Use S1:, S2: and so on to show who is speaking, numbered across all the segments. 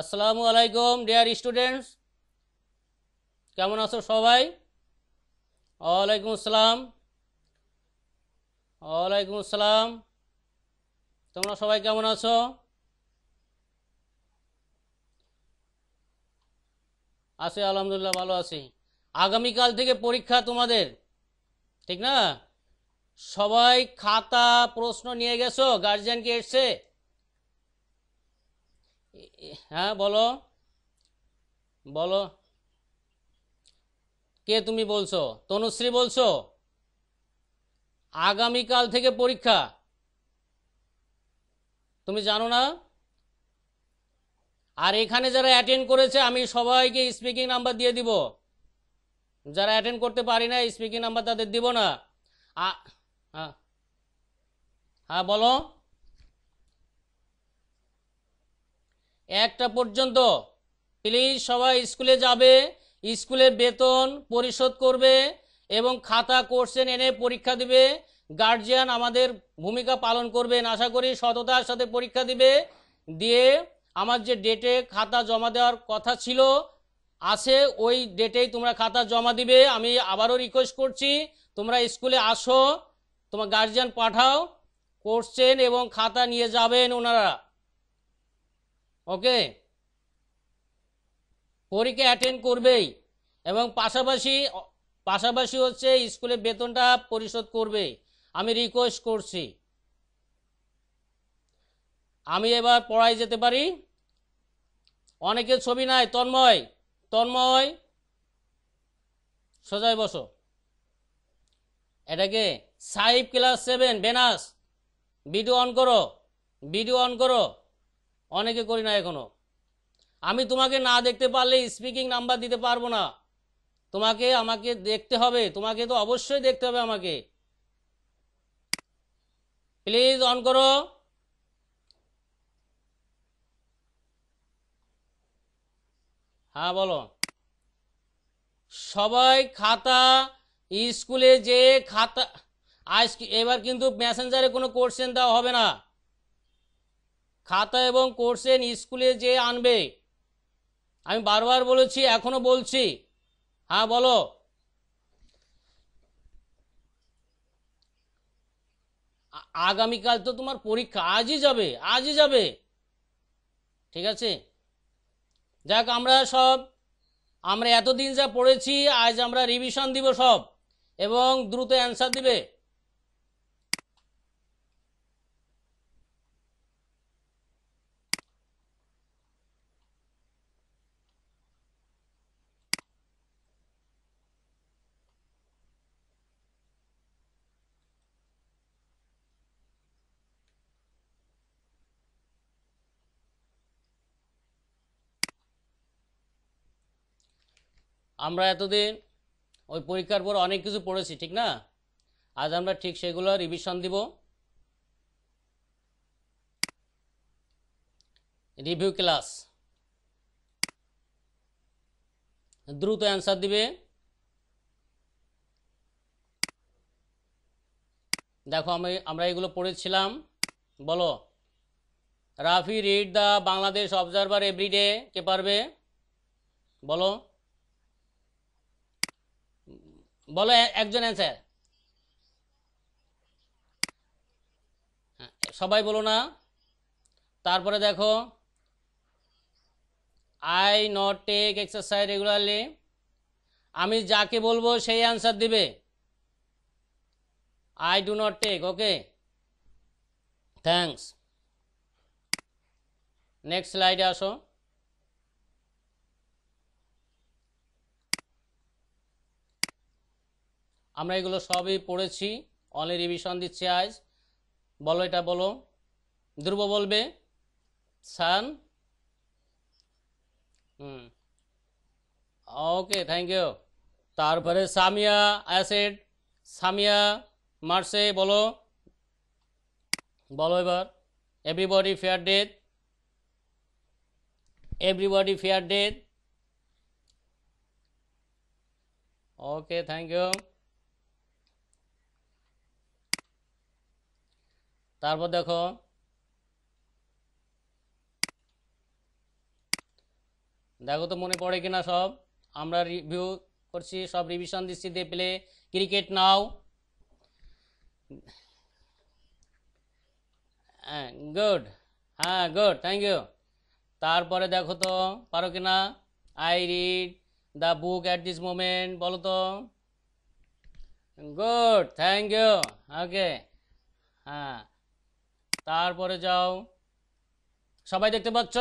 S1: আসসালামু আলাইকুম dear students কেমন আছো সবাই? ওয়ালাইকুম আসসালাম। ওয়ালাইকুম আসসালাম। তোমরা সবাই কেমন আছো? আছি, আলহামদুলিল্লাহ, ভালো আছি। আগামীকাল থেকে পরীক্ষা তোমাদের, ঠিক না? সবাই খাতা, প্রশ্ন নিয়ে গেছো গার্জিয়ানকে এসছে? হ্যাঁ বলো। বলো। কে তুমি বলছো? তনুশ্রী বলছো? আগামীকাল থেকে পরীক্ষা। তুমি জানো না? আর এখানে যারা অ্যাটেন্ড করেছে, আমি সবাইকে স্পিকিং নাম্বার দিয়ে দিব। যারা অ্যাটেন্ড করতে পারি না স্পিকিং নাম্বার তাদের দিব না। হ্যাঁ। হ্যাঁ বলো। একটা পর্যন্ত। প্লিজ সবাই স্কুলে যাবে, স্কুলে বেতন পরিশোধ করবে এবং খাতা, কোর্সেন এনে পরীক্ষা দিবে। গার্জিয়ান আমাদের ভূমিকা পালন করবেন আশা করি সততার সাথে পরীক্ষা দিবে। দিয়ে আমার যে ডেটে খাতা জমা দেওয়ার কথা ছিল, আছে ওই ডেটেই তোমরা খাতা জমা দিবে। আমি আবারও রিকোয়েস্ট করছি, তোমরা স্কুলে আসো, তোমার গার্জিয়ান পাঠাও, কোর্সেন এবং খাতা নিয়ে যাবেন ওনারা। ওকে? পরীক্ষা অ্যাটেন্ড করবেই এবং পাশাপাশি পাশাপাশি হচ্ছে স্কুলে বেতনটা পরিশোধ করবে। আমি রিকোয়েস্ট করছি। আমি এবার পড়ায় যেতে পারি। অনেকের ছবি নাই। তন্ময় তন্ময়। সোজায় বসো। এটাকে সাইব ক্লাস সেভেন বেনাস ভিডিও অন করো। ভিডিও অন করো। অনেকে করি না এখনও। আমি তোমাকে না দেখতে পারলে স্পিকিং নাম্বার দিতে পারব না। তোমাকে, আমাকে দেখতে হবে। তোমাকে তো অবশ্যই দেখতে হবে আমাকে। প্লিজ অন করো। হ্যাঁ বলো। সবাই খাতা, স্কুলে যে খাতা আজ এবার কিন্তু মেসেঞ্জারে কোনো কোশ্চেন দেওয়া হবে না। খাতা এবং কোর্সেন স্কুলে যে আনবে। আমি বারবার বলেছি, এখনও বলছি। হ্যাঁ বলো। আগামীকাল তো তোমার পরীক্ষা। আজই যাবে আজই যাবে। ঠিক আছে? যাক, আমরা সব, আমরা এতদিন যা পড়েছি, আজ আমরা রিভিশন দিব সব এবং দ্রুত অ্যান্সার দিবে। আমরা এতদিন ওই পরীক্ষার পর অনেক কিছু পড়েছি, ঠিক না? আজ আমরা ঠিক সেগুলো রিভিশন দিব। রিভিউ ক্লাস দ্রুত অ্যান্সার দিবে। দেখো আমি, আমরা এগুলো পড়েছিলাম। বলো। Rafi read the Bangladesh Observer everyday কে পারবে? বলো। বলো একজন অ্যান্সার সবাই বলো না। তারপরে দেখো I not take exercise regularly আমি যাকে বলব, সেই অ্যান্সার দিবে। I do not take okay thanks next স্লাইডে আসো। আমরা এগুলো সবই পড়েছি। অনলি রিভিশন দিচ্ছি আজ। বলো, এটা বলো। ধ্রুব বলবে সান হুম। ওকে থ্যাংক ইউ তারপরে সামিয়া অ্যাসেড। সামিয়া মার্সে, বলো। বলো এবার। Everybody fear death everybody fear death okay thank you তারপর দেখো। দেখো তো মনে পড়ে কিনা সব? আমরা রিভিউ করছি, সব রিভিশন দিচ্ছি they play cricket now good হ্যাঁ গুড থ্যাংক ইউ তারপরে দেখো তো, পারো কিনা? I read the book at this moment বলো তো। গুড থ্যাংক ইউ ওকে হ্যাঁ। তারপরে যাও। সবাই দেখতে পাচ্ছ?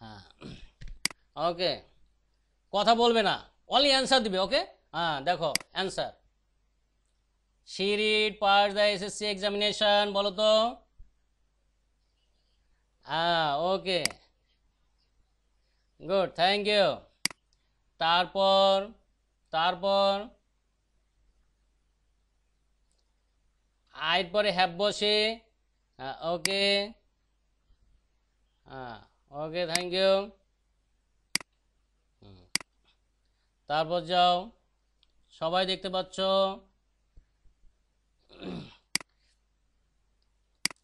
S1: হ্যাঁ। ওকে। কথা বলবে না। অনলি অ্যান্সার দিবে, ওকে? হ্যাঁ দেখো answer read pass the SSC examination বলো তো? হ্যাঁ ওকে। গুড থ্যাংক ইউ তারপর তারপর? আয়ের পরে হ্যাপ বসে। ওকে। ওকে থ্যাংক ইউ তারপর যাও। সবাই দেখতে পাচ্ছ?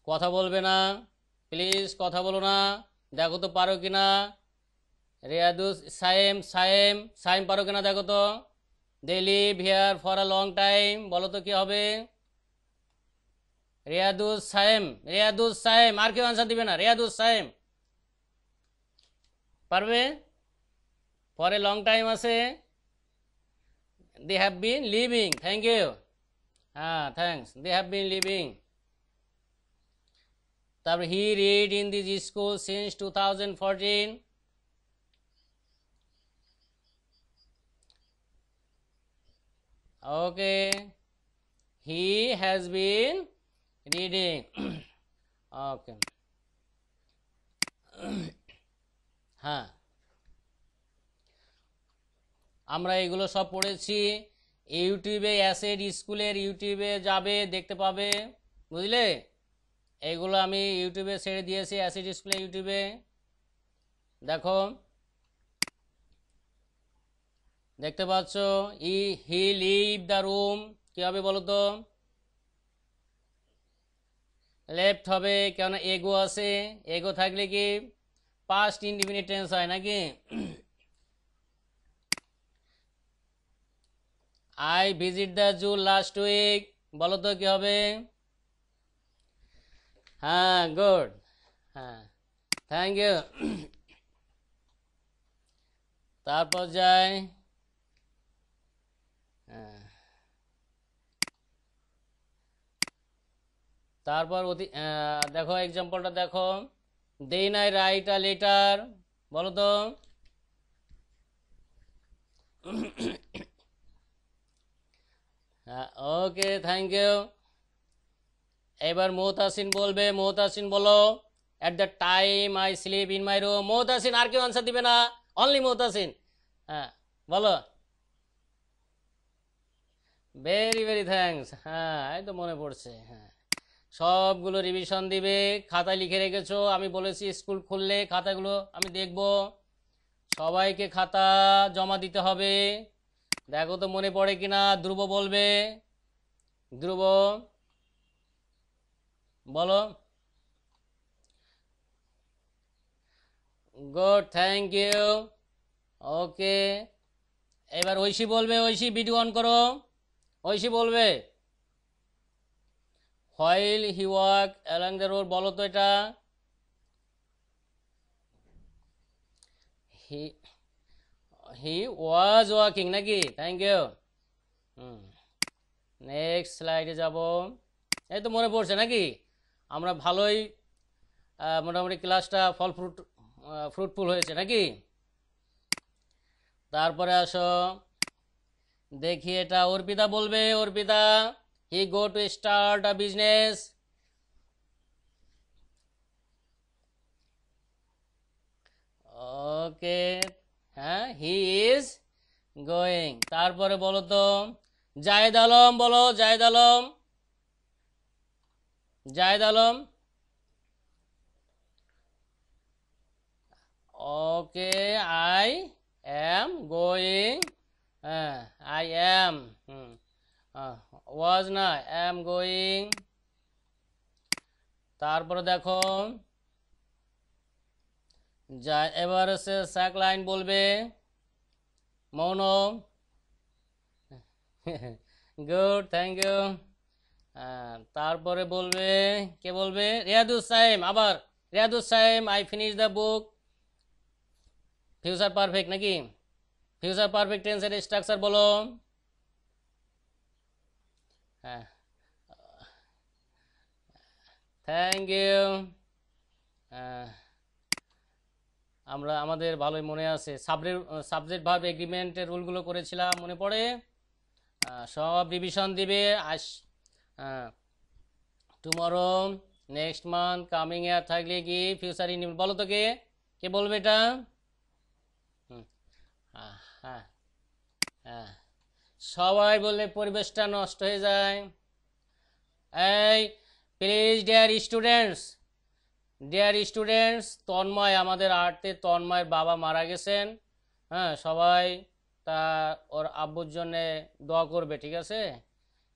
S1: কথা বলবে না। প্লিজ কথা বলো না। দেখো তো পারো কিনা রিয়াদুস সাইম সাইম সাইম পারো কিনা দেখো তো। They live here for a long time বলো তো কী হবে? রিয়াদুস সাইম রিয়াদুস সাইম আর কেউ আনসার দিবে না রিয়াদুস সাইম পারবে ফর এ লং টাইম আছে they have been living thank you হ্যাঁ thanks they have been living তারপর he read in this school since two thousand fourteen okay he has been reading okay হ্যাঁ আমরা এগুলো সব পড়েছি। ইউটিউবে অ্যাসেড স্কুলের ইউটিউবে যাবে, দেখতে পাবে। বুঝলে? এইগুলো আমি ইউটিউবে ছেড়ে দিয়েছি অ্যাসিড স্কুলে ইউটিউবে দেখো। দেখতে পাচ্ছ, ই হি লিভ দ্য রুম কী হবে বলো তো? লেফট হবে কেন এগো আছে। এগো থাকলে কি পাস্ট ইনডিফিনিট টেন্স হয় নাকি? I visit the zoo last week বলো তো কি হবে? হ্যাঁ গুড হ্যাঁ থ্যাংক ইউ তারপর যাই। হ্যাঁ। তারপর অতি দেখো এক্সাম্পলটা দেখো। Then I write a letter বলো তো। ওকে থ্যাংক ইউ এবার মোহতাসিন বলবে মোহতাসিন বলো at the time I sleep in my room Mohtasin আর কেউ আনসার দিবে না অনলি মোহতাসিন হ্যাঁ বলো। ভেরি ভেরি থ্যাঙ্কস হ্যাঁ এই তো মনে পড়ছে হ্যাঁ। সবগুলো রিভিশন দিবে, খাতায় লিখে রেখেছো, আমি বলেছি স্কুল খুললে খাতাগুলো আমি দেখব। সবাইকে খাতা জমা দিতে হবে। দেখো তো মনে পড়ে কিনা, ধ্রুব বলবে। ধ্রুব, বলো। গুড থ্যাংক ইউ ওকে এবার ঐশী বলবে, ঐশী ভিডিও অন করো। ঐশী বলবে while he walk along the road বলো তো এটা। হি হি ওয়াজ ওয়াকিং নাকি? Thank you hmm. নেক্সট স্লাইডে যাব। এই তো মনে পড়ছে, নাকি? আমরা ভালোই মোটামুটি ক্লাসটা ফল ফ্রুট ফ্রুটফুল হয়েছে, নাকি? তারপরে আসো। দেখি এটা অর্পিতা বলবে, Arpita. He go to start a business okay হ্যাঁ হি ইজ গোয়িং তারপরে বলো তো জায়েদ আলম বলো Zayed Alam Zayed Alam okay I am going হ্যাঁ আই এম ওয়াজ না এম গোয়িং তারপরে দেখো, যা এবার হচ্ছে স্যাক লাইন বলবে, মৌন। গুড থ্যাংক ইউ তারপরে বলবে, কে বলবে? রিয়াদুস সাইম আবার। Riyadus Saim I finish the book future perfect নাকি? ফিউচার পারফেক্ট টেন্সের স্ট্রাকচার বলো। হ্যাঁ। থ্যাংক ইউ আমরা আমাদের ভালোই মনে আছে। সাবজেক্ট সাবজেক্ট ভার্ব এগ্রিমেন্টের রুলগুলো করেছিলাম মনে পড়ে? সব রিভিশন দিবে as tomorrow next month coming year থাকলে কি ফিউচার ইন বলো তো কে? কে বলবে এটা? আহ, হ্যাঁ। হ্যাঁ। সবাই বলে পরিবেশটা নষ্ট হয়ে যায়। এই please dear students dear students Tanmoy, আমাদের আর্টে তন্ময়ের বাবা মারা গেছেন। হ্যাঁ সবাই তা ওর আব্বুর জন্যে দোয়া করবে, ঠিক আছে?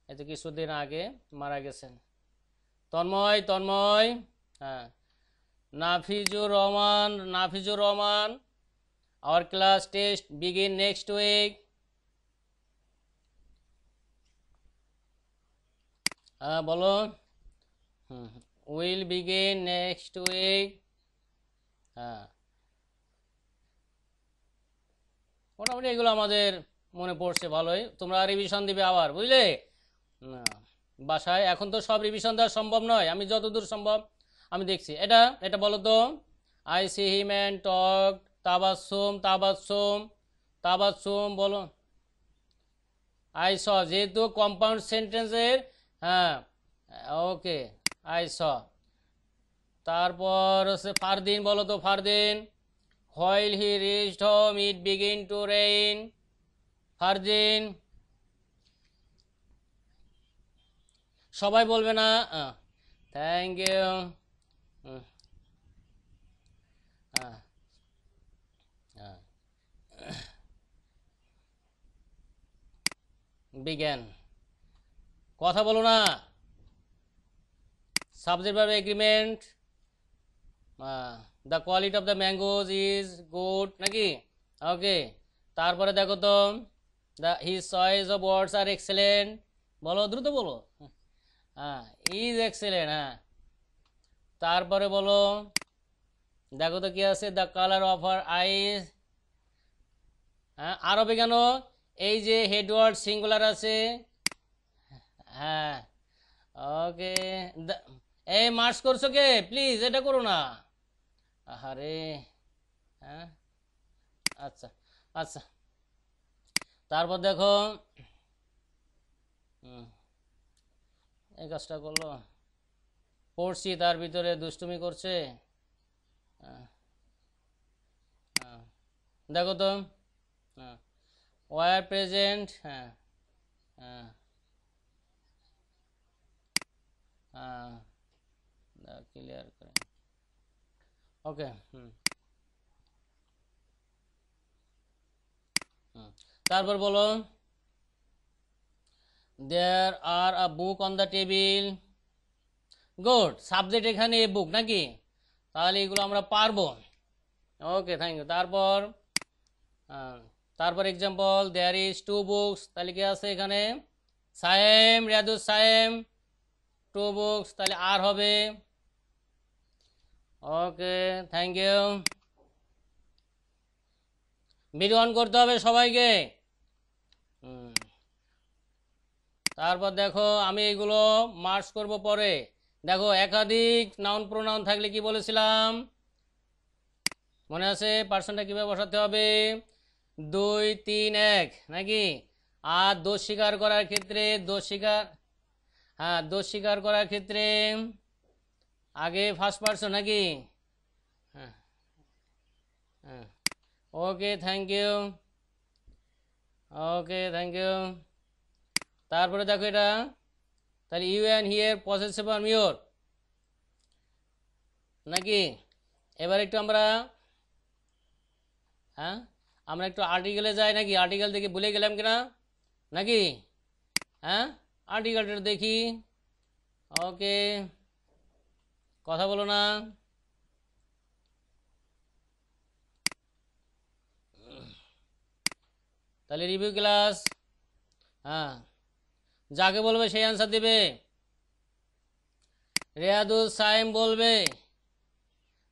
S1: এতে কিছুদিন আগে মারা গেছেন। তন্ময় তন্ময় হ্যাঁ। Nafizur Rahman Nafizur Rahman our class test begin next week হ্যাঁ বলো। Hmm will begin next week হ্যাঁ। মোটামুটি এগুলো আমাদের মনে পড়ছে ভালোই। তোমরা রিভিশন দিবে আবার বুঝলে? না, বাসায়। এখন তো সব রিভিশন দেওয়া সম্ভব নয়। আমি যতদূর সম্ভব আমি দেখছি। এটা এটা বলো তো। I see him talk Tabassum Tabassum Tabassum বলো। আই স যেহেতু কম্পাউন্ড সেন্টেন্সের হ্যাঁ ওকে আই স তারপর হচ্ছে ফারদিন, বলো তো Fardin. While he reached home it begin to rain Fardin, সবাই বলবে না? থ্যাংক ইউ বিজ্ঞান কথা বলো না। Subject verb agreement the quality of the mangoes is good নাকি? ওকে তারপরে দেখো তো the his choice of words are excellent বলো, দ্রুত বলো। হ্যাঁ ইজ এক্সেলেন্ট হ্যাঁ। তারপরে বলো, দেখো তো কি আছে the colour of our eyes হ্যাঁ আরবে কেন? এই যে হেডওয়ার্ড সিঙ্গুলার আছে হ্যাঁ। ওকে এই মার্কস করছ কে? প্লিজ এটা করো না। আরে হ্যাঁ? আচ্ছা আচ্ছা। তারপর দেখো হুম, এই কাজটা করল। পড়ছি তার ভিতরে দুষ্টুমি করছে। হ্যাঁ, হ্যাঁ। দেখো তো হ্যাঁ। ওয়ার প্রেজেন্ট হ্যাঁ হ্যাঁ। ক্লিয়ার করে ওকে হুম। তারপর বলো। There are a book on the table good subject এখানে এ বুক নাকি? তাহলে এগুলো আমরা পারব। ওকে থ্যাংক ইউ তারপর তারপর example there is two books তাহলে কি আছে এখানে? সায়েম রিয়াদুস সায়েম টু বুকস তাহলে আর হবে। Okay thank you video on করতে হবে সবাইকে। তারপর দেখো, আমি এগুলো মার্কস করব পরে। দেখো, একাধিক নাউন প্রোনাউন থাকলে কি বলেছিলাম? মনে আছে? পার্সনটা কীভাবে বসাতে হবে? দুই, তিন, এক, নাকি? আর দোষ স্বীকার করার ক্ষেত্রে দোষ স্বীকার হ্যাঁ দোষ স্বীকার করার ক্ষেত্রে আগে ফার্স্ট পার্সন নাকি? হ্যাঁ হ্যাঁ। Okay thank you okay thank you তারপরে দেখো এটা। তাহলে ইউ অ্যান্ড হিয়ার আর মিওর নাকি? এবার একটু আমরা হ্যাঁ আমরা একটু আর্টিকেলে যাই নাকি? আর্টিকেল দেখে ভুলে গেলাম কিনা? নাকি? হ্যাঁ? আর্টিকেলটা দেখি। ওকে। কথা বলো না। তাহলে রিভিউ ক্লাস হ্যাঁ। যাকে বলবে সেই অ্যান্সার দেবে। রেয়াদুল সাইম বলবে।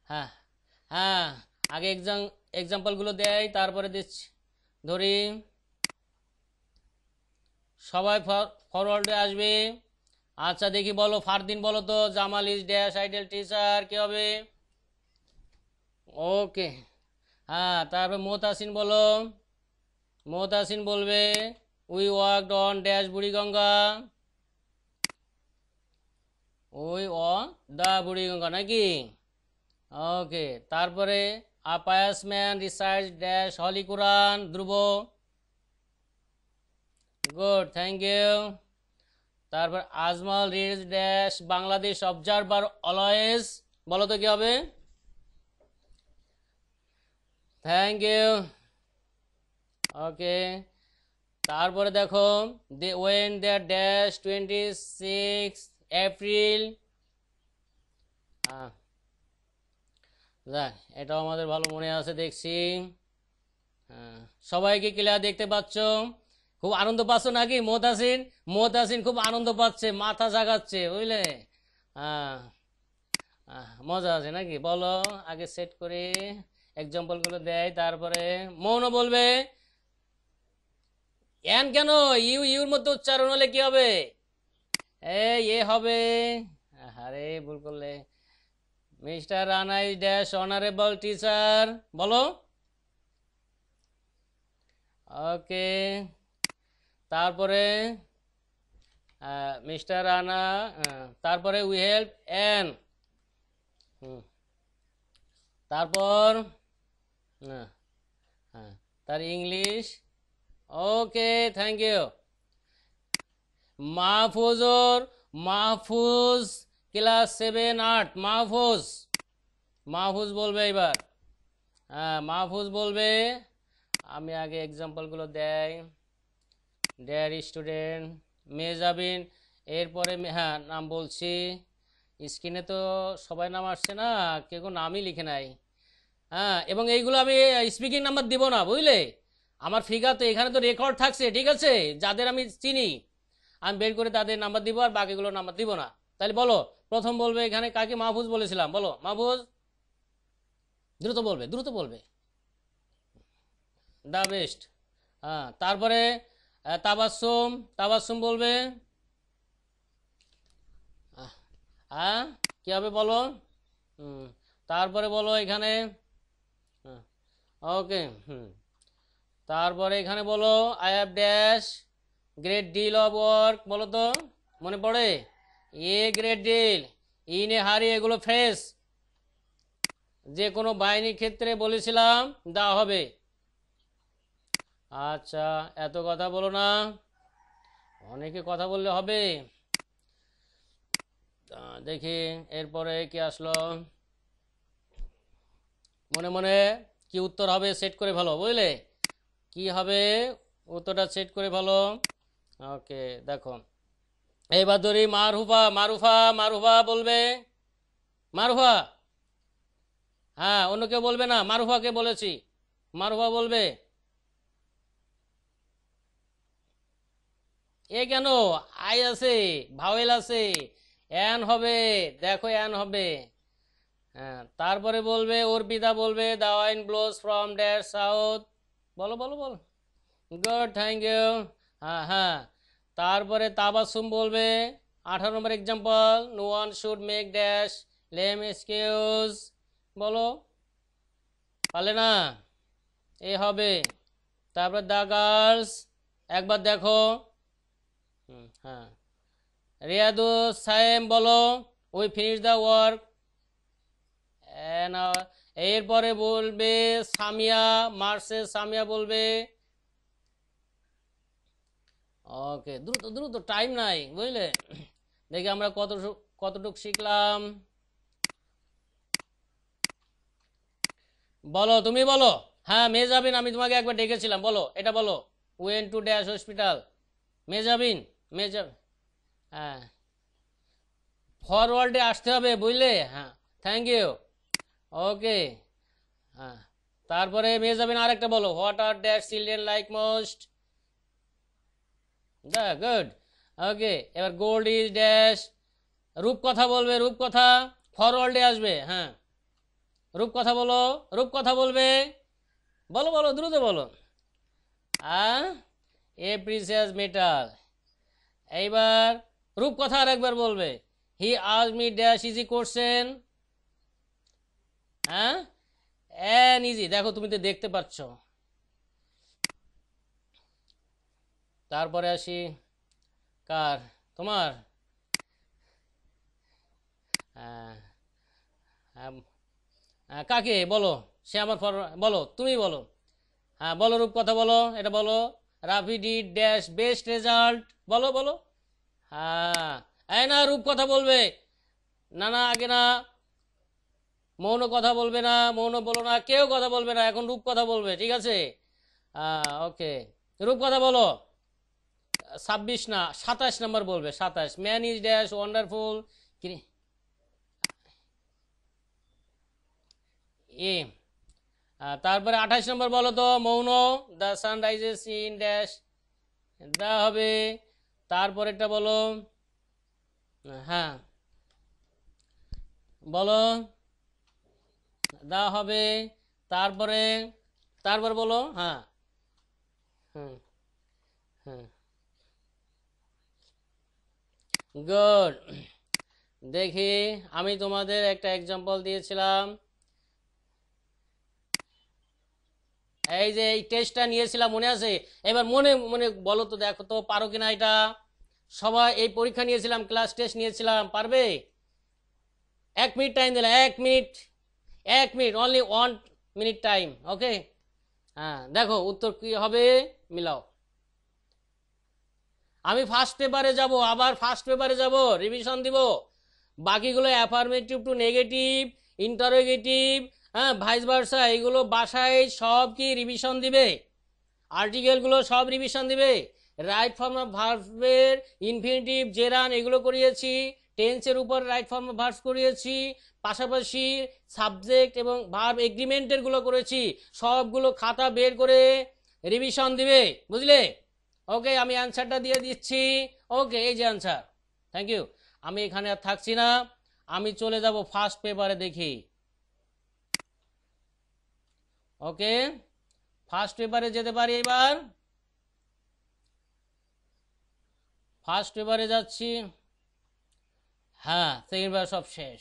S1: হ্যাঁ। হ্যাঁ। আগে এক্সাম এক্সাম্পলগুলো দেয়, তারপরে দিচ্ছি। ধরি। সবাই ফরওয়ার্ডে আসবে। আচ্ছা দেখি বলো, ফারদিন বলো তো, Jamal is dash ideal teacher, কি হবে? ওকে। হ্যাঁ তারপরে মোতাসিন বলো। মোতাসিন বলবে we worked on dash Buriganga. ওই অ দা বুড়িগঙ্গা নাকি? ওকে, তারপরে a pious man research dash holy Quran Dhruba. Good thank you তারপর Ajmal reads dash Bangladesh Observer always বলো তো কি হবে? থ্যাংক ইউ ওকে তারপরে দেখো they went the dash twenty six April যাক এটাও আমাদের ভালো মনে আছে, দেখছি। হ্যাঁ। সবাইকে ক্লিয়ার দেখতে পাচ্ছ? খুব আনন্দ পাচ্ছ নাকি? মোতাসিন মোতাসিন খুব আনন্দ পাচ্ছে, মাথা জাগাচ্ছে, বুঝলে? মজা আছে নাকি? বলো, আগে সেট করে এক্সাম্পলগুলো দেয়, তারপরে মৌন বলবে, এন কেন? ইউ, ইউর মধ্যে উচ্চারণ হলে কি হবে? এ হবে। আরে ভুল করলে। মিস্টার রানাই ড্যাশ অনারেবল টিচার, বলো। ওকে তারপরে মিস্টার রানা তারপরে উই হেল্প এন তারপর হ্যাঁ তার English. Okay thank you মাহফুজর, Mahfuz class seven আট। মাহফুজ মাহফুজ বলবে এবার। হ্যাঁ মাহফুজ বলবে। আমি আগে এক্সাম্পলগুলো দেই। ডেয়ার স্টুডেন্ট মেজাবিন এরপরে হ্যাঁ নাম বলছি। স্ক্রিনে তো সবাই নাম আসছে না, কেউ নামই লিখে নাই। হ্যাঁ এবং এইগুলো আমি স্পিকিং নাম্বার দিব না, বুঝলে? আমার ফিগার তো এখানে তো রেকর্ড থাকছে, ঠিক আছে? যাদের আমি চিনি, আমি বের করে তাদের নাম্বার দিব আর বাকিগুলো নাম্বার দিব না। তাহলে বলো, প্রথম বলবে এখানে কাকে? মাহফুজ বলেছিলাম, বলো। মাহফুজ? দ্রুত বলবে দ্রুত বলবে। দ্য বেস্ট হ্যাঁ তারপরে আহ, তাবাসসুম তাবাসসুম বলবে? হ্যাঁ কি হবে বলো? তারপরে বলো এখানে। ওকে তারপরে এখানে বলো I have dash great deal of work বলো তো মনে পড়ে? A great deal in a hurry এগুলো ফ্রেশ যে কোনো বাহিনীর ক্ষেত্রে বলেছিলাম দেওয়া হবে। আচ্ছা এত কথা বলো না। অনেকে কথা বললে হবে। দেখি, এরপরে কি আসলো? মনে মনে কি উত্তর হবে সেট করে ভালো, বুঝলে? কি হবে? উত্তরটা সেট করে ভালো। ওকে, দেখো। এইবার ধরি, মারুফা মারুফা মারুফা বলবে। মারুফা? হ্যাঁ অন্য কেউ বলবে না। মারুফাকে বলেছি। মারুফা বলবে। এ কেন? আই আছে, ভাওয়েল আছে, এন হবে, দেখো এন হবে। হ্যাঁ তারপরে বলবে, অর্পিতা বলবে the wind blows from dash south বলো বলো বলো। গুড থ্যাংক ইউ হ্যাঁ হ্যাঁ। তারপরে তাবাসুম বলবে, আঠারো number example no one should make dash lame excuse বলো। পারলে না? এ হবে। তারপরে দ্য গার্লস একবার দেখো। হ্যাঁ। রিয়াদু সায়েম, বলো উই ফিনিশ দ্য ওয়ার্ক এরপরে বলবে, সামিয়া, মার্সে সামিয়া বলবে। ওকে দ্রুত দ্রুত টাইম নাই, বুঝলে? দেখি আমরা কত কতটুকু শিখলাম। বলো, তুমি বলো। হ্যাঁ মেজাবিন, আমি তোমাকে একবার ডেকেছিলাম, বলো, এটা বলো। Went to dash hospital Mehjabin মেজা হ্যাঁ। ফরওয়ার্ডে আসতে হবে, বুঝলে? হ্যাঁ। থ্যাংক ইউ ওকে হ্যাঁ। তারপরে মেজাবিন আরেকটা বলো। What are dash children like most the good okay এবার গোল্ড ইজ ড্যাশ রূপ কথা বলবে রূপ কথা ফরওয়ার্ডে আসবে হ্যাঁ। রূপ কথা বলো রূপ কথা বলবে। বলো বলো, দ্রুত বলো। আ? এ প্রিসিয়াস মেটাল এইবার রূপ কথা আর একবার বলবে। হি আজ মি ড্যাশ ইজি কোশ্চেন হ্যাঁ? অ্যান ইজি দেখো তুমি তো দেখতে পাচ্ছ। তারপরে আসি। কার? তোমার? হ্যাঁ, হ্যাঁ, হ্যাঁ, কাকে? বলো। সে আমার বলো তুমি বলো। হ্যাঁ বলো রূপ কথা বলো। এটা বলো। Rafi the dash best result বলো বলো। হ্যাঁ। এই না রূপ কথা বলবে। না না আগে না। মৌন কথা বলবে না মৌন বলো না কেউ কথা বলবে না এখন রূপ কথা বলবে ঠিক আছে? হ্যাঁ ওকে। রূপ কথা বলো। ছাব্বিশ না সাতাশ নাম্বার বলবে সাতাশ। Man is dash wonderful a ah, তারপরে আঠাশ নম্বর বলো তো, Moun, the sunrises in dash, the হবে, তারপরেরটা বলো হ্যাঁ বলো, দা হবে, তারপরে, তারপর বলো হ্যাঁ হুম হুম, গুড, দেখি, আমি তোমাদের একটা এক্সাম্পল দিয়েছিলাম। এই যে এই টেস্টটা নিয়েছিলাম, মনে আছে? এবার মনে মনে বলো তো, দেখো তো, পারো কিনা এটা? সবাই এই পরীক্ষা নিয়েছিলাম ক্লাস টেস্ট নিয়েছিলাম, পারবে? এক মিনিট টাইম দিলাম, এক মিনিট এক minute only one minute time okay হ্যাঁ দেখো, উত্তর কি হবে? মিলাও। আমি ফার্স্ট পেপারে যাব, আবার ফার্স্ট পেপারে যাব রিভিশন দিব। বাকিগুলো অ্যাফার্মেটিভ টু নেগেটিভ ইন্টারোগেটিভ হ্যাঁ ভাইস ভার্সা এগুলো বাসায় সব কি রিভিশন দিবে? আর্টিকেলগুলো সব রিভিশন দিবে? রাইট ফর্ম অফ ভার্বের ইনফিনিটিভ জেরান এগুলো করিয়েছি টেন্সের উপর রাইট ফর্ম অফ ভার্বস করিয়েছি, পাশাপাশি সাবজেক্ট এবং ভার্ব এগ্রিমেন্টেরগুলো করেছি, সবগুলো খাতা বের করে রিভিশন দিবে, বুঝলে? ওকে আমি অ্যান্সারটা দিয়ে দিচ্ছি ওকে এই যে অ্যান্সার থ্যাংক ইউ আমি এখানে আর থাকছি না, আমি চলে যাব ফার্স্ট পেপারে দেখি। ওকে ফার্স্ট পেপারে যেতে পারি এবার? ফার্স্ট পেপারে যাচ্ছি। হ্যাঁ সেকেন্ড পেপার সব শেষ।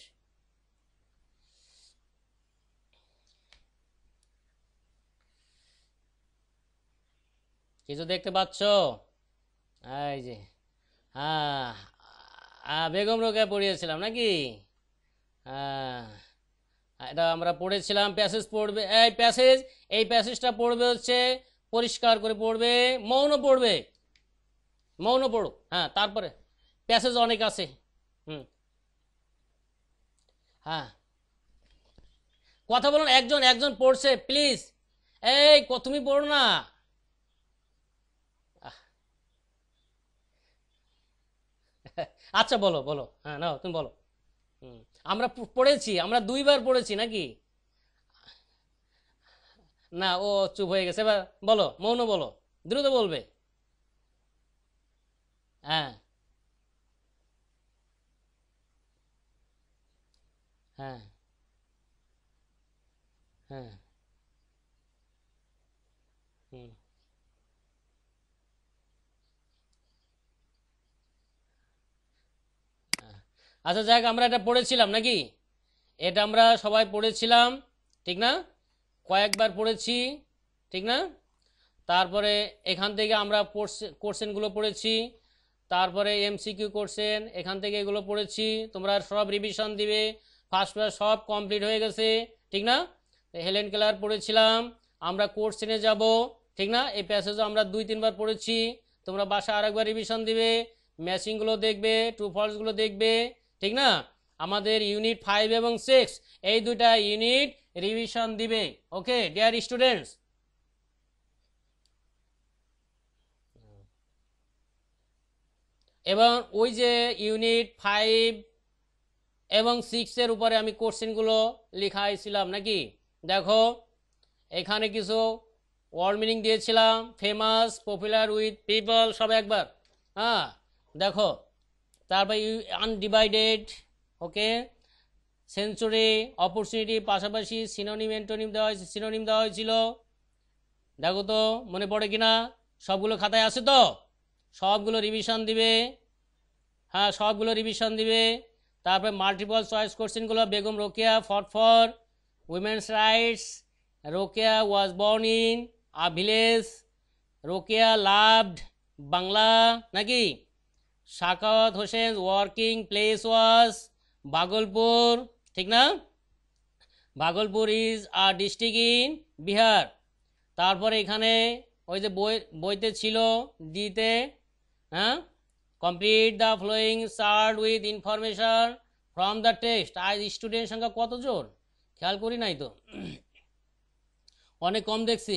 S1: কিছু দেখতে পাচ্ছ? এই যে হ্যাঁ বেগম রোকেয়া পড়িয়েছিলাম নাকি? হ্যাঁ। এটা আমরা পড়েছিলাম, প্যাসেজ পড়বে, এই প্যাসেজ, এই প্যাসেজটা পড়বে হচ্ছে, পরিষ্কার করে পড়বে, মৌন পড়বে, মৌন পড়ো হ্যাঁ তারপরে, প্যাসেজ অনেক আছে, হুম হ্যাঁ কথা বলুন, একজন একজন পড়ছে, প্লিজ, এই তুমি পড়ো না আচ্ছা বলো বলো হ্যাঁ নাও, তুমি বলো। আমরা পড়েছি, আমরা দুইবার পড়েছি নাকি? না, ও চুপ হয়ে গেছে। এবার বলো মৌন বলো, দ্রুত বলবে। হ্যাঁ। হ্যাঁ। হ্যাঁ হুম আচ্ছা যাক, আমরা এটা পড়েছিলাম নাকি? এটা আমরা সবাই পড়েছিলাম, ঠিক না? কয়েকবার পড়েছি, ঠিক না? তারপরে এখান থেকে আমরা কোশ্চেনগুলো পড়েছি, তারপরে এমসিকিউ কোশ্চেন এখান থেকে এগুলো পড়েছি। তোমরা সব রিভিশন দিবে ফার্স্ট ক্লাস সব কমপ্লিট হয়ে গেছে, ঠিক না? হেলেন কেলার পড়েছিলাম, আমরা কোশ্চেনে যাব, ঠিক না? এই প্যাসেজও আমরা দুই, তিনবার পড়েছি। তোমরা বাসা আরেকবার রিভিশন দিবে ম্যাচিংগুলো দেখবে টু ফলসগুলো দেখবে ঠিক না? আমাদের ইউনিট ফাইভ এবং সিক্স এই দুটা ইউনিট রিভিশন দিবে। ওকে ডিয়ার স্টুডেন্টস এবং ওই যে ইউনিট ফাইভ এবং সিক্সের উপরে আমি কোশ্চেনগুলো লিখাইছিলাম নাকি? দেখো, এখানে কিছু ওয়ার্ড মিনিং দিয়েছিলাম ফেমাস পপুলার উইথ পিপল সব একবার। হ্যাঁ দেখো তারপর you undivided okay century opportunity পাশাপাশি সিনোনিম অ্যান্টোনিম দেওয়া হয়েছে সিনোনিম দেওয়া হয়েছিল। দেখো তো, মনে পড়ে কিনা? সবগুলো খাতায় আছে তো? সবগুলো রিভিশন দিবে। হ্যাঁ সবগুলো রিভিশন দিবে। তারপরে মাল্টিপল চয়েস কোশ্চেনগুলো Begum Rokeya fought for women's rights Rokeya was born in a village Rokeya loved Bangla, নাকি? Sakhawat Hossain working place was Bhagalpur ঠিক না? Bhagalpur is a district in Bihar. তারপরে এখানে ওই যে বই, বইতে ছিল ডিতে হ্যাঁ? Complete the following chart with information from the text. আজ স্টুডেন্ট সংখ্যা কতজন খেয়াল করি নাই তো? অনেক কম দেখছি।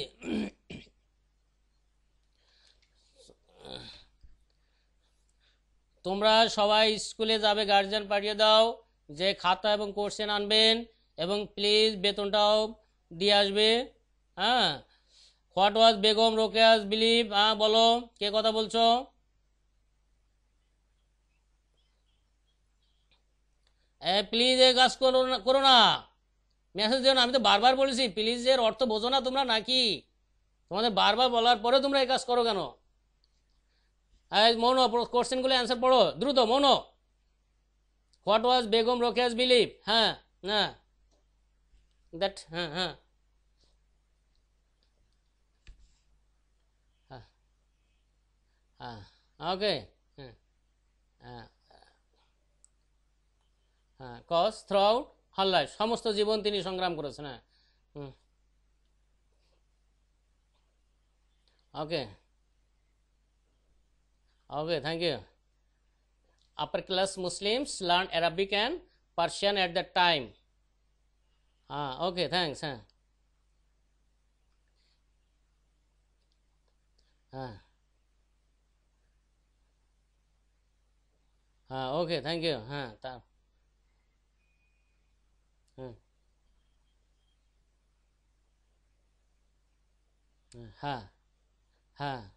S1: তোমরা সবাই স্কুলে যাবে গার্জিয়ান পাঠিয়ে দাও, যে খাতা এবং কোশ্চেন আনবেন, এবং প্লিজ বেতনটাও দিয়ে আসবে। হ্যাঁ? What was Begum Rokeya's believe হ্যাঁ বলো, কে কথা বলছো? প্লিজ এ কাজ করো না মেসেজ দিও না, আমি তো বারবার বলেছি প্লিজ এর অর্থ বোঝো না তোমরা নাকি? তোমাদের বারবার বলার পরে তোমরা এই কাজ করো কেন? মৌন কোশ্চেনগুলো অ্যান্সার পড়ো। দ্রুত, Moun. What was Begum Rokeya's believe হ্যাঁ হ্যাঁ দ্যাট হ্যাঁ হ্যাঁ হ্যাঁ ওকে হ্যাঁ। কজ থ্রু আউট সমস্ত জীবন তিনি সংগ্রাম করেছেন হ্যাঁ ওকে Okay thank you upper class Muslims learned Arabic and Persian at that time. Ah, okay, thanks. Huh? Ah. Ah, okay, thank you. হ্যাঁ তা হুম হ্যাঁ হ্যাঁ হুম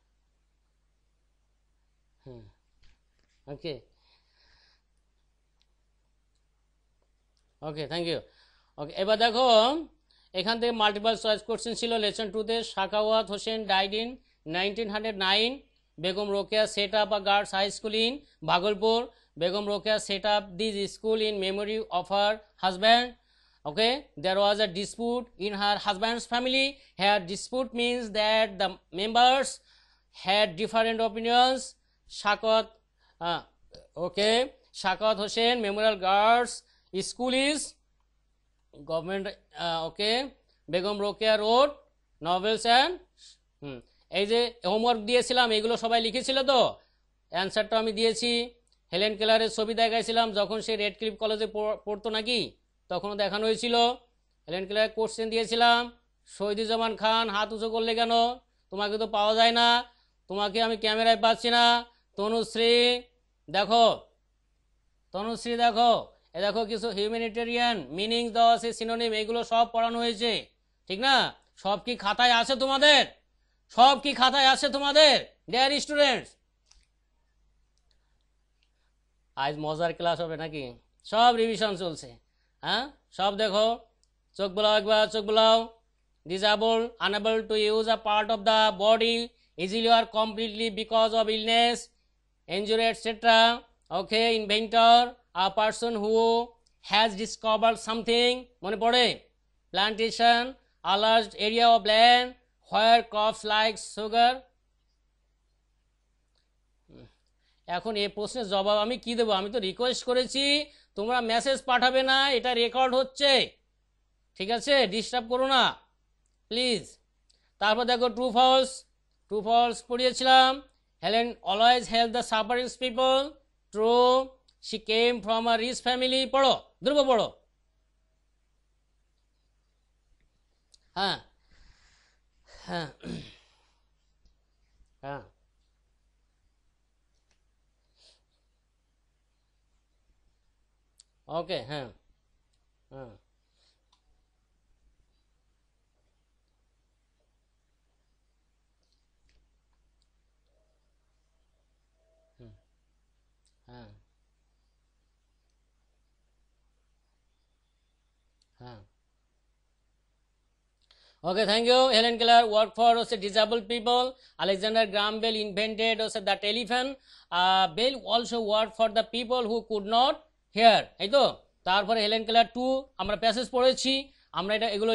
S1: Okay okay thank you okay এবার দেখো, এখান থেকে মাল্টিপল চয়েস কোশ্চেন ছিল লেসন টুতে Sakhawat Hossain died in nineteen hundred nine Begum Rokeya set up a girls high school in Bhagalpur, Begum Rokeya set up this school in memory of her husband okay, there was a dispute in her husband's family. Here dispute means that the members had different opinions. Shakot okay okay Hossain memorial memorial school is government uh, Begum Rokeya wrote novels and hmm এই যে homework দিয়েছিলাম এগুলো সবাই লিখেছিল তো? অ্যান্সারটা আমি দিয়েছি। হেলেন কেলারের ছবি দেখাইছিলাম যখন সে রেড ক্লিপ কলেজে পড়তো নাকি? তখনও দেখানো হয়েছিল। হেলেন কেলারের কোশ্চেন দিয়েছিলাম শহীদুজ্জামান খান হাত উঁচু করলে কেন? তোমাকে তো পাওয়া যায় না। তোমাকে আমি ক্যামেরায় পাচ্ছি না। তনুশ্রী, দেখো। তনুশ্রী, দেখো। এ দেখো কিছু হিউম্যানিটেরিয়ান মিনিং দেওয়া আছে সিনোনিম এগুলো সব পড়ানো হয়েছে। ঠিক না? সব কি খাতায় আছে তোমাদের? সব কি খাতায় আছে তোমাদের? ডেয়ার স্টুডেন্টস আজ মজার ক্লাস হবে নাকি? সব রিভিশন চলছে। হ্যাঁ? সব দেখো। চোখ বোলাও একবার, চোখ বোলাও। Disable unable to use a part of the body easily or completely because of illness injury etc okay inventor a person who has discovered something মনে পড়ে plantation a large area of land where crops like sugar এখন এই প্রশ্নের জবাব আমি কি দেবো আমি তো রিকোয়েস্ট করেছি তোমরা মেসেজ পাঠাবে না এটা রেকর্ড হচ্ছে ঠিক আছে ডিস্টার্ব করো না প্লিজ তারপর দেখো ট্রু ফলস ট্রু ফলস পড়িয়েছিলাম Helen always help the sufferings people true she came from a rich family পড়ো ধ্রুব পড়ো হ্যাঁ হ্যাঁ হ্যাঁ ওকে হ্যাঁ হ্যাঁ okay thank you Helen Keller work for হচ্ছে disable people Alexander Graham Bell invented হচ্ছে the telephone bell also work for the people who could not hear এই তো? তারপরে হেলেন কেলার টু আমরা প্যাসেজ পড়েছি, আমরা এটা, এগুলো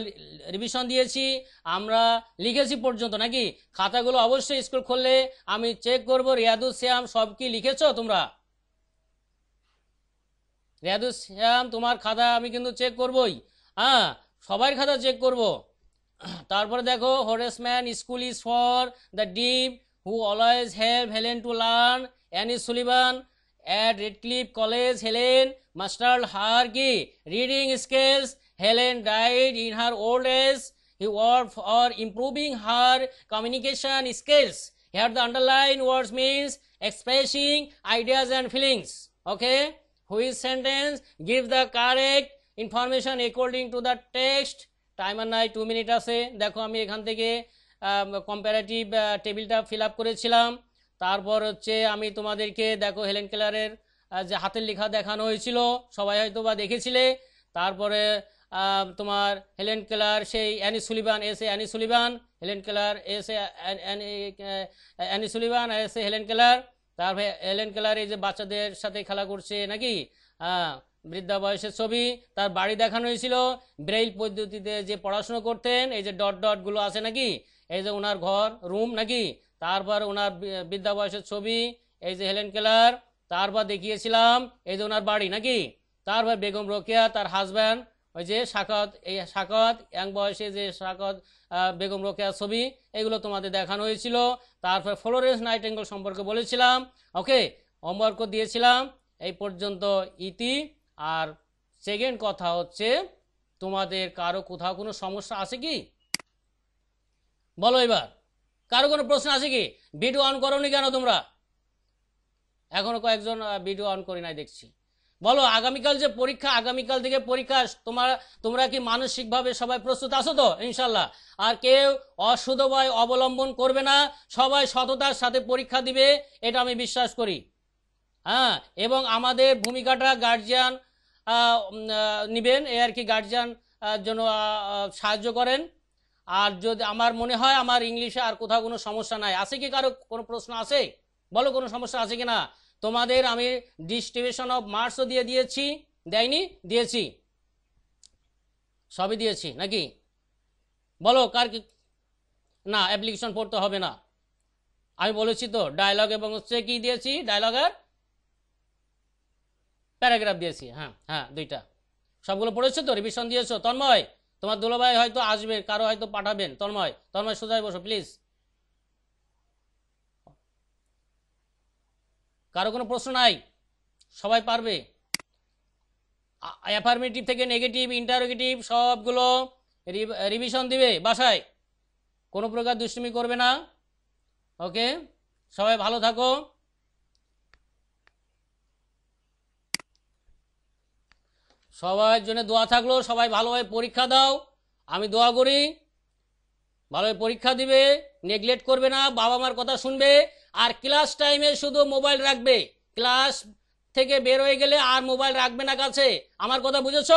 S1: রিভিশন দিয়েছি, আমরা লিখেছি পর্যন্ত, নাকি? খাতাগুলো অবশ্যই স্কুল খুললে আমি চেক করব, রিয়াদু শ্যাম, সব কি লিখেছ তোমরা? রিয়াদু শ্যাম, তোমার খাতা আমি কিন্তু চেক করবোই। হ্যাঁ সবার খাতা চেক করব। তারপরে দেখো Horace Mann school is for the deaf who always help Helen to learn Annie Sullivan at Radcliffe College Helen master her key reading skills Helen died in her old age he work for improving her communication skills Here the underline words means expressing ideas and feelings. Okay? Which sentence? Give the correct information according to the text? Timer নাই two minute আছে। দেখো, আমি এখান থেকে comparative টেবিলটা fill করেছিলাম। তারপর হচ্ছে, আমি তোমাদেরকে, দেখো হেলেন কেলারের যে হাতের লেখা দেখানো হয়েছিল, সবাই হয়তো বা দেখেছিলে। তারপরে তোমার হেলেন কেলার সেই Annie Sullivan as a Annie Sullivan Helen Keller as a Annie Sullivan as a Helen Keller তারপরে হেলেন কেলার এই যে বাচ্চাদের সাথে খেলা করছে নাকি? হ্যাঁ বৃদ্ধা বয়সের ছবি, তার বাড়ি দেখানো হয়েছিল। ব্রেইল পদ্ধতিতে যে পড়াশুনো করতেন, এই যে ডট ডটগুলো আছে নাকি? এই যে ওনার ঘর, রুম নাকি? তারপর ওনার বৃদ্ধা বয়সের ছবি, এই যে হেলেন কেলার। তারপর দেখিয়েছিলাম, এই যে ওনার বাড়ি নাকি? তারপর বেগম রোকেয়া, তার হাজব্যান্ড ওই যে সাকত, এই সাকত, ইয়াং বয়সে যে সাকত বেগম রোকেয়ার ছবি, এগুলো তোমাদের দেখানো হয়েছিল। তারপর ফ্লোরেন্স নাইটেঙ্গল সম্পর্কে বলেছিলাম। ওকে হোমওয়ার্ক দিয়েছিলাম। এই পর্যন্ত ইতি। আর সেকেন্ড কথা হচ্ছে, তোমাদের কারও কোথাও কোনো সমস্যা আছে কি? বলো এবার। কারও কোনো প্রশ্ন আছে কি? ভিডিও অন করোনি কেন তোমরা? এখনও কয়েকজন ভিডিও অন করি নাই দেখছি। বলো, আগামীকাল যে পরীক্ষা, আগামীকাল থেকে পরীক্ষা, তোমার, তোমরা কি মানসিকভাবে সবাই প্রস্তুত আছো তো? ইনশাল্লাহ আর কেউ অসুধবায় অবলম্বন করবে না, সবাই সততার সাথে পরীক্ষা দিবে, এটা আমি বিশ্বাস করি। হ্যাঁ এবং আমাদের ভূমিকাটা গার্জিয়ান নিবেন, এ আর কি গার্জিয়ান জন্য সাহায্য করেন। আর যদি আমার মনে হয় আমার ইংলিশে আর কোথাও কোনো সমস্যা নাই। আছে কি কারও কোনো প্রশ্ন আছে? বলো কোনো সমস্যা আছে কি না তোমাদের আমি ডিস্ট্রিবিউশন অফ মার্কসও দিয়ে দিয়েছি। দেয়নি? দিয়েছি। সবই দিয়েছি, নাকি? বলো, কার কি? না অ্যাপ্লিকেশন পড়তে হবে না। আমি বলেছি তো ডায়লগ এবং হচ্ছে কি দিয়েছি? ডায়লগ আর প্যারাগ্রাফ দিয়েছি হ্যাঁ হ্যাঁ দুইটা। সবগুলো পড়েছো তো? রিভিশন দিয়েছ? তন্ময়, তোমার দুলাভাই হয়তো আসবে, কারও হয়তো পাঠাবেন। তন্ময় তন্ময় সোজায় বসো প্লিজ কারও কোনো প্রশ্ন নাই? সবাই পারবে? অ্যাফার্মেটিভ থেকে নেগেটিভ ইন্টারোগেটিভ সবগুলো রিভিশন দিবে বাসায়। কোনো প্রকার দুষ্টুমি করবে না। ওকে সবাই ভালো থাকো। সবার জন্য দোয়া থাকল, সবাই ভালোভাবে পরীক্ষা দাও। আমি দোয়া করি, ভালোভাবে পরীক্ষা দিবে নেগলেক্ট করবে না বাবা মার কথা শুনবে, আর ক্লাস টাইমে শুধু মোবাইল রাখবে। ক্লাস থেকে বের হয়ে গেলে আর মোবাইল রাখবে না কাছে। আমার কথা বুঝেছ?